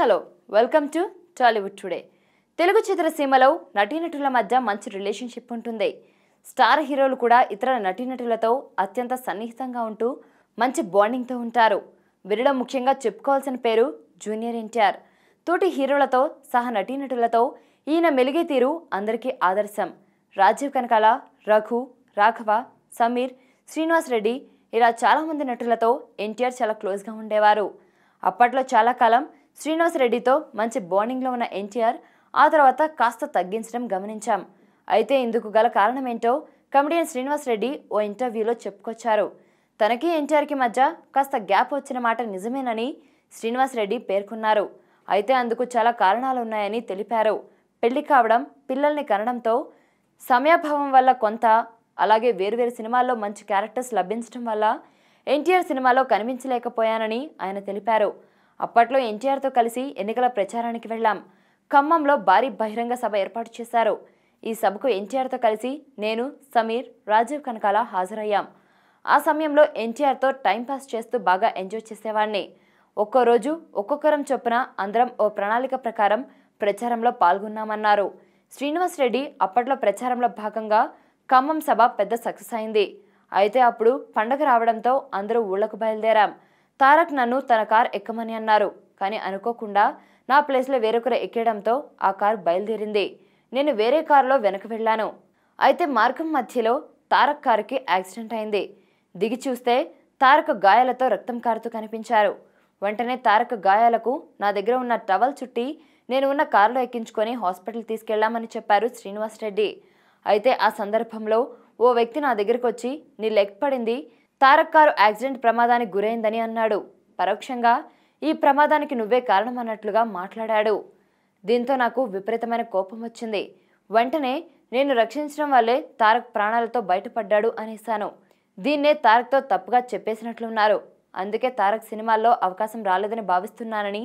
Hello welcome to Tollywood today. Telugu చిత్రసీమలో నటీనటుల మధ్య మంచి రిలేషన్షిప్ ఉంటుంది. స్టార్ హీరోలు కూడా ఇతర నటీనటులతో అత్యంత సన్నిహితంగా ఉంటూ మంచి బాండింగ్తో ఉంటారు. వినడం ముఖ్యంగా చెప్పుకోవాల్సిన పేరు జూనియర్ ఎన్టీఆర్. తోటి హీరోలతో సహా నటీనటులతో ఈయన మెలిగే తీరు అందరికీ ఆదర్శం. రాజీవ్ కనకాల రఘు రాఘవ సమీర్ శ్రీనివాస్ రెడ్డి ఇలా చాలామంది నటులతో ఎన్టీఆర్ చాలా క్లోజ్గా ఉండేవారు. అప్పట్లో చాలా కాలం శ్రీనివాస్ రెడ్డితో మంచి బాండింగ్లో ఉన్న ఎన్టీఆర్ ఆ తర్వాత కాస్త తగ్గించడం గమనించాం. అయితే ఇందుకు గల కారణం ఏంటో కమెడియన్ శ్రీనివాస్ రెడ్డి ఓ ఇంటర్వ్యూలో చెప్పుకొచ్చారు. తనకి ఎన్టీఆర్కి మధ్య కాస్త గ్యాప్ వచ్చిన మాట నిజమేనని శ్రీనివాస్ రెడ్డి పేర్కొన్నారు. అయితే అందుకు చాలా కారణాలు ఉన్నాయని తెలిపారు. పెళ్ళి కావడం పిల్లల్ని కనడంతో సమయాభావం వల్ల కొంత అలాగే వేరువేరు సినిమాల్లో మంచి క్యారెక్టర్స్ లభించడం వల్ల ఎన్టీఆర్ సినిమాలో కనిపించలేకపోయానని ఆయన తెలిపారు. అప్పట్లో ఎన్టీఆర్తో కలిసి ఎన్నికల ప్రచారానికి వెళ్ళాం. ఖమ్మంలో భారీ బహిరంగ సభ ఏర్పాటు చేశారు. ఈ సభకు ఎన్టీఆర్తో కలిసి నేను సమీర్ రాజీవ్ కనకాల హాజరయ్యాం. ఆ సమయంలో ఎన్టీఆర్తో టైంపాస్ చేస్తూ బాగా ఎంజాయ్ చేసేవాడిని ఒక్కో రోజు ఒక్కొక్కరం చొప్పున అందరం ఓ ప్రణాళిక ప్రకారం ప్రచారంలో పాల్గొన్నామన్నారు. శ్రీనివాస్ రెడ్డి అప్పట్లో ప్రచారంలో భాగంగా ఖమ్మం సభ పెద్ద సక్సెస్ అయింది. అయితే అప్పుడు పండగ రావడంతో అందరూ ఊళ్ళకు బయలుదేరాం. తారక్ నన్ను తన కార్ ఎక్కమని అన్నారు. కానీ అనుకోకుండా నా ప్లేస్లో వేరొకరు ఎక్కేయడంతో ఆ కార్ బయలుదేరింది. నేను వేరే కారులో వెనక వెళ్ళాను. అయితే మార్గం మధ్యలో తారక్ కారుకి యాక్సిడెంట్ అయింది. దిగి చూస్తే తారక్ గాయాలతో రక్తం కారుతూ కనిపించారు. వెంటనే తారక్ గాయాలకు నా దగ్గర ఉన్న టవల్ చుట్టి నేను ఉన్న కారులో ఎక్కించుకొని హాస్పిటల్ తీసుకెళ్ళామని చెప్పారు శ్రీనివాస్ రెడ్డి అయితే ఆ సందర్భంలో ఓ వ్యక్తి నా దగ్గరకు వచ్చి నీ లెగ్ పడింది తారక్ కారు యాక్సిడెంట్ ప్రమాదానికి గురైందని అన్నాడు. పరోక్షంగా ఈ ప్రమాదానికి నువ్వే కారణం అన్నట్లుగా మాట్లాడాడు. దీంతో నాకు విపరీతమైన కోపం వచ్చింది. వెంటనే నేను రక్షించడం వల్లే తారక్ ప్రాణాలతో బయటపడ్డాడు అనేశాను. దీన్నే తారక్తో తప్పుగా చెప్పేసినట్లున్నారు. అందుకే తారక్ సినిమాల్లో అవకాశం రాలేదని భావిస్తున్నానని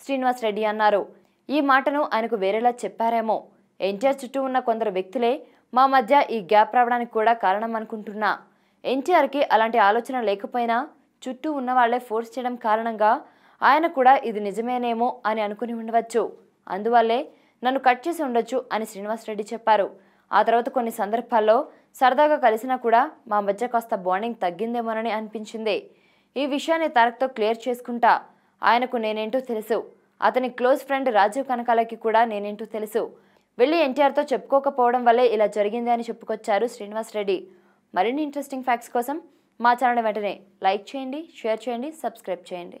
శ్రీనివాస్ రెడ్డి అన్నారు. ఈ మాటను ఆయనకు వేరేలా చెప్పారేమో. ఎన్టీఆర్ చుట్టూ ఉన్న కొందరు వ్యక్తులే మా మధ్య ఈ గ్యాప్ రావడానికి కూడా కారణం అనుకుంటున్నా ఎన్టీఆర్కి అలాంటి ఆలోచన లేకపోయినా చుట్టూ ఉన్న వాళ్ళే ఫోర్స్ చేయడం కారణంగా ఆయన కూడా ఇది నిజమేనేమో అని అనుకుని ఉండవచ్చు. అందువల్లే నన్ను కట్ చేసి ఉండొచ్చు అని శ్రీనివాస్ రెడ్డి చెప్పారు. ఆ తర్వాత కొన్ని సందర్భాల్లో సరదాగా కలిసినా కూడా మా మధ్య కాస్త బాండింగ్ తగ్గిందేమోనని అనిపించింది. ఈ విషయాన్ని తారక్తో క్లియర్ చేసుకుంటా ఆయనకు నేనేంటో తెలుసు. అతని క్లోజ్ ఫ్రెండ్ రాజీవ్ కనకాలకి కూడా నేనేంటో తెలుసు. వెళ్ళి ఎన్టీఆర్తో చెప్పుకోకపోవడం వల్లే ఇలా జరిగింది అని చెప్పుకొచ్చారు శ్రీనివాస్ రెడ్డి మరిన్ని ఇంట్రెస్టింగ్ ఫ్యాక్ట్స్ కోసం మా ఛానల్ వెంటనే లైక్ చేయండి షేర్ చేయండి సబ్స్క్రైబ్ చేయండి.